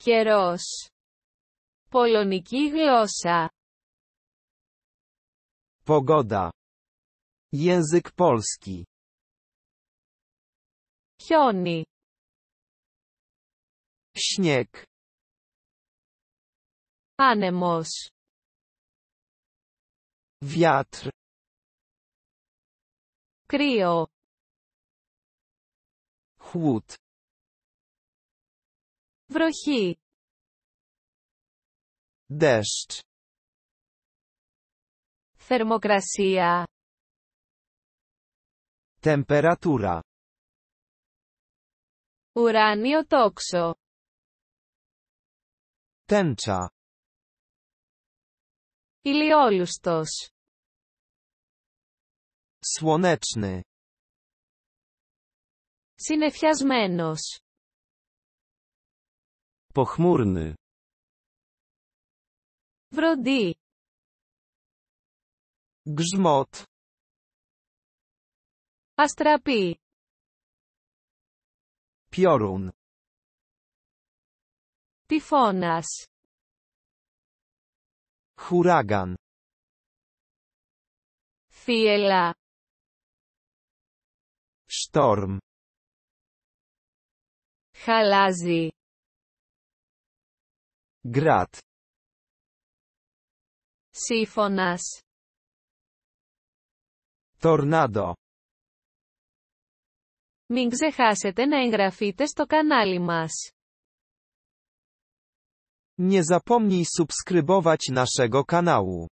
Καιρός. Πολωνική γλώσσα. Pogoda. Język polski. Χιόνι. Śnieg. Άνεμος. Wiatr. Κρύο. Chłód. Βροχή. Deszcz. Θερμοκρασία. Temperatura. Ουράνιο τόξο. Tęcza. Ηλιόλουστος. Słoneczny. Συνεφιασμένος. Pochmurny. Βροντί. Grzmot. Αστραπή. Piorun. Τυφώνας. Huragan. Θύελα. Sztorm. Χαλάζι. Grat. Σύφωνας. Tornado. Μην ξεχάσετε να εγγραφείτε στο κανάλι μας. Nie zapomnij subskrybować naszego kanału.